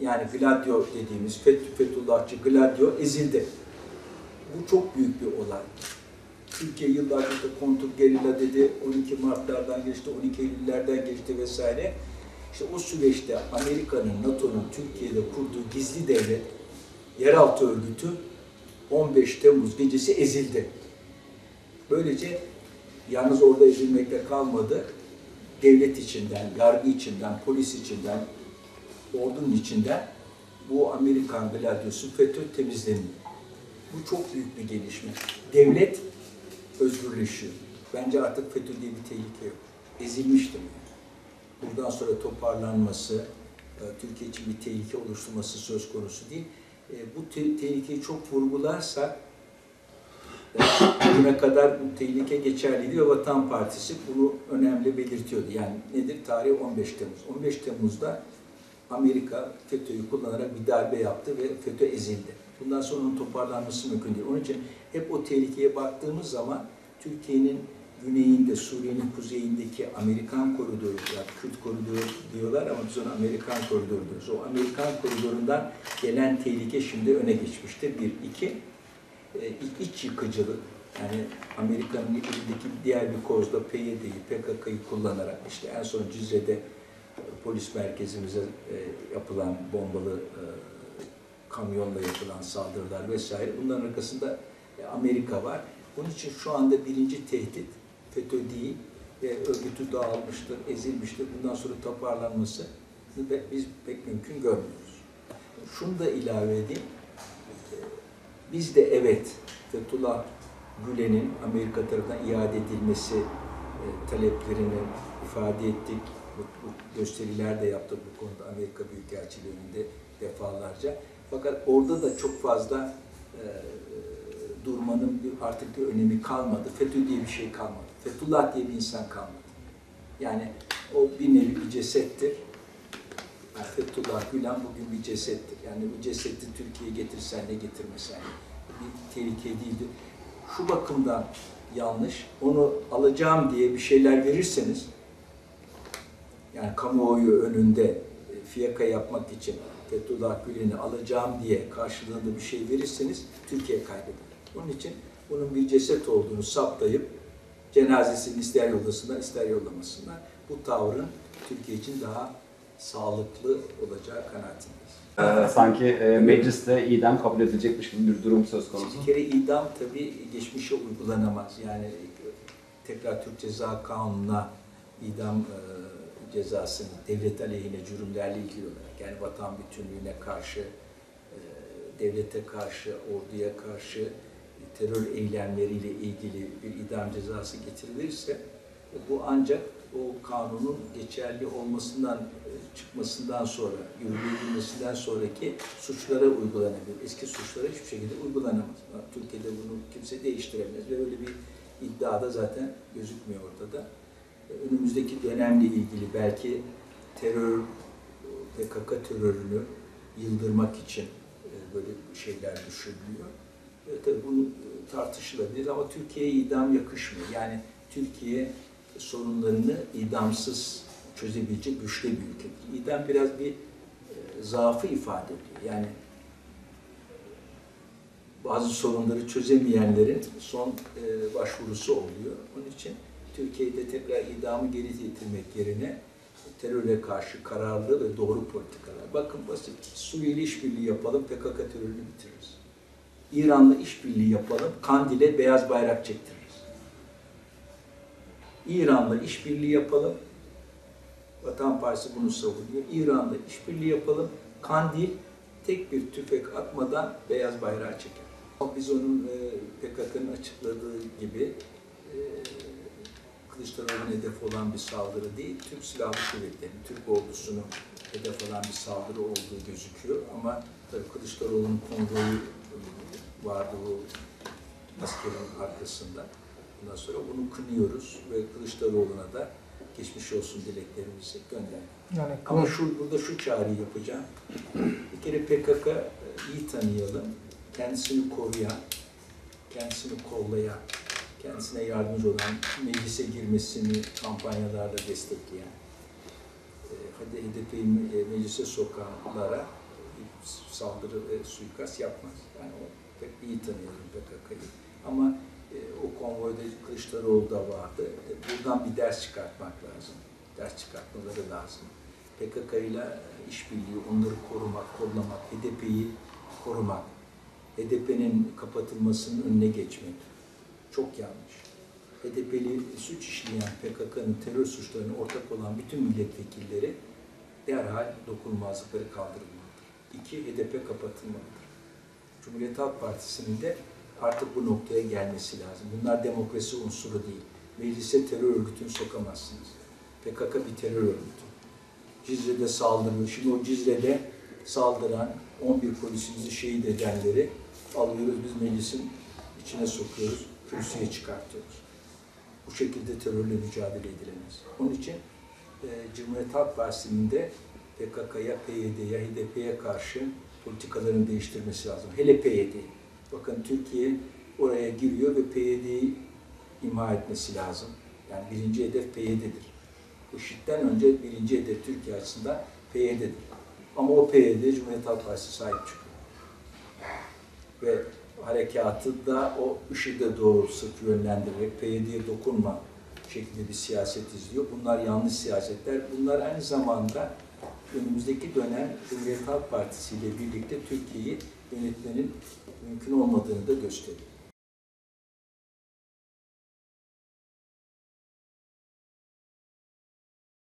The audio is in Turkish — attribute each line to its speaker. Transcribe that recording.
Speaker 1: yani Gladio dediğimiz Feth- Fethullahçı Gladio ezildi. Bu çok büyük bir olay. Türkiye yıllarca da kontur gerilla dedi, 12 Mart'lardan geçti, 12 Eylül'lerden geçti vesaire. İşte o süreçte Amerika'nın, NATO'nun Türkiye'de kurduğu gizli devlet, yeraltı örgütü 15 Temmuz gecesi ezildi. Böylece yalnız orada ezilmekle kalmadı. Devlet içinden, yargı içinden, polis içinden, ordunun içinden bu Amerikan gladyosu FETÖ temizleniyor. Bu çok büyük bir gelişme. Devlet özgürleşiyor. Bence artık FETÖ diye bir tehlike yok. Ezilmiştim. Buradan sonra toparlanması, e, Türkiye için bir tehlike oluşturması söz konusu değil. E, Bu te- tehlikeyi çok vurgularsak e, bugüne kadar bu tehlike geçerliydi ve Vatan Partisi bunu önemli belirtiyordu. Yani nedir? Tarih 15 Temmuz. 15 Temmuz'da Amerika FETÖ'yü kullanarak bir darbe yaptı ve FETÖ ezildi. Bundan sonra onun toparlanması mümkün değil. Onun için hep o tehlikeye baktığımız zaman Türkiye'nin güneyinde, Suriye'nin kuzeyindeki Amerikan koridoru, ya Kürt koridoru diyorlar ama biz ona Amerikan koridoru diyoruz. O Amerikan koridorundan gelen tehlike şimdi öne geçmiştir. Bir, iki, e, iç- yıkıcılık. Yani Amerika'nın elindeki diğer bir kozda PYD'yi, PKK'yı kullanarak işte en son Cizre'de polis merkezimize e, yapılan bombalı e, kamyonla yapılan saldırılar vesaire bunların arkasında e, Amerika var. Bunun için şu anda birinci tehdit FETÖ değil ve örgütü dağılmıştır, ezilmiştir. Bundan sonra toparlanması biz pek mümkün görmüyoruz. Şunu da ilave edeyim. E, Biz de evet Fethullah Gülen'in Amerika tarafından iade edilmesi e, taleplerini ifade ettik. Bu, gösteriler de yaptık bu konuda Amerika Büyükelçiliği önünde defalarca. Fakat orada da çok fazla e, durmanın bir, artık bir önemi kalmadı. FETÖ diye bir şey kalmadı. Fethullah diye bir insan kalmadı. Yani o bir nevi bir cesettir. Yani Fethullah Gülen bugün bir cesettir. Yani bu cesedi Türkiye'ye getirsen ne getirmesen bir tehlike değildir. Şu bakımdan yanlış, onu alacağım diye bir şeyler verirseniz, yani kamuoyu önünde e, fiyaka yapmak için Fethullah Gülen'i alacağım diye karşılığında bir şey verirseniz Türkiye kaybeder. Onun için bunun bir ceset olduğunu saptayıp cenazesini ister yollasınlar ister yollamasınlar. Bu tavrın Türkiye için daha sağlıklı olacağı kanaatindeyiz.
Speaker 2: Ee, sanki e, mecliste idam kabul edilecekmiş gibi bir durum söz konusu.
Speaker 1: Bir kere idam tabii geçmişe uygulanamaz. Yani tekrar Türk Ceza Kanunu'na idam e, cezasını devlet aleyhine cürümlerle ilgili olarak yani vatan bütünlüğüne karşı, e, devlete karşı, orduya karşı terör eylemleriyle ilgili bir idam cezası getirilirse bu ancak o kanunun geçerli olmasından e, çıkmasından sonra, yürürlüğe girmesinden sonraki suçlara uygulanabilir. Eski suçlara hiçbir şekilde uygulanamaz. Türkiye'de bunu kimse değiştiremez ve öyle bir iddia da zaten gözükmüyor ortada. Önümüzdeki dönemle ilgili belki terör, PKK terörünü yıldırmak için e, böyle şeyler düşünülüyor. E, tabii e, tartışılabilir ama Türkiye'ye idam yakışmıyor. Yani Türkiye sorunlarını idamsız çözebilecek güçlü bir ülke. İdam biraz bir e, zaafı ifade ediyor. Yani bazı sorunları çözemeyenlerin son e, başvurusu oluyor. Onun için Türkiye'de tekrar idamı geri getirmek yerine teröre karşı kararlı ve doğru politikalar. Bakın basit, Suriye'yle işbirliği yapalım, PKK terörünü bitiririz. İran'la işbirliği yapalım, Kandil'e beyaz bayrak çektiririz. İran'la işbirliği yapalım, Vatan Partisi bunu savunuyor. İran'la işbirliği yapalım, Kandil tek bir tüfek atmadan beyaz bayrağı çeker. Biz onun e, PKK'nın açıkladığı gibi Kılıçdaroğlu'na hedef olan bir saldırı değil, Türk Silahlı Kuvvetleri'nin, Türk ordusunu hedef alan bir saldırı olduğu gözüküyor. Ama tabii Kılıçdaroğlu'nun konvoyu vardı bu askerin arkasında. Bundan sonra bunu kınıyoruz ve Kılıçdaroğlu'na da geçmiş olsun dileklerimizi gönderdik.
Speaker 3: Yani
Speaker 1: Ama şu burada şu çağrıyı yapacağım. Bir kere PKK iyi tanıyalım. Kendisini koruyan, kendisini kollayan, kendisine yardımcı olan, meclise girmesini kampanyalarla destekleyen, e, hadi HDP'yi e, meclise sokanlara saldırı ve suikast yapmaz. Yani o pek iyi tanıyorum PKK'yı. Ama e, o konvoyda Kılıçdaroğlu da vardı. Buradan bir ders çıkartmak lazım. Ders çıkartmaları lazım. PKK ile işbirliği, onları korumak, kollamak, HDP'yi korumak, HDP'nin kapatılmasının önüne geçmek çok yanlış. HDP'li suç işleyen PKK'nın terör suçlarına ortak olan bütün milletvekilleri derhal dokunulmazlıkları kaldırılmalıdır. İki, HDP kapatılmalıdır. Cumhuriyet Halk Partisi'nin de artık bu noktaya gelmesi lazım. Bunlar demokrasi unsuru değil. Meclise terör örgütünü sokamazsınız. PKK bir terör örgütü. Cizre'de saldırıyor. Şimdi o Cizre'de saldıran 11 polisimizi şehit edenleri alıyoruz biz meclisin içine sokuyoruz, kürsüye çıkartıyoruz. Bu şekilde terörle mücadele edilemez. Onun için e, Cumhuriyet Halk Partisi'nin de PKK'ya, PYD'ye, HDP'ye karşı politikalarını değiştirmesi lazım. Hele PYD. Bakın Türkiye oraya giriyor ve PYD'yi imha etmesi lazım. Yani birinci hedef PYD'dir. IŞİD'den önce birinci hedef Türkiye açısından PYD'dir. Ama o PYD'ye Cumhuriyet Halk Partisi sahip çıkıyor. Ve harekatı da o IŞİD'e doğru sık yönlendirerek PYD'ye dokunma şeklinde bir siyaset izliyor. Bunlar yanlış siyasetler. Bunlar aynı zamanda önümüzdeki dönem Cumhuriyet Halk Partisi ile birlikte Türkiye'yi yönetmenin mümkün olmadığını da gösteriyor.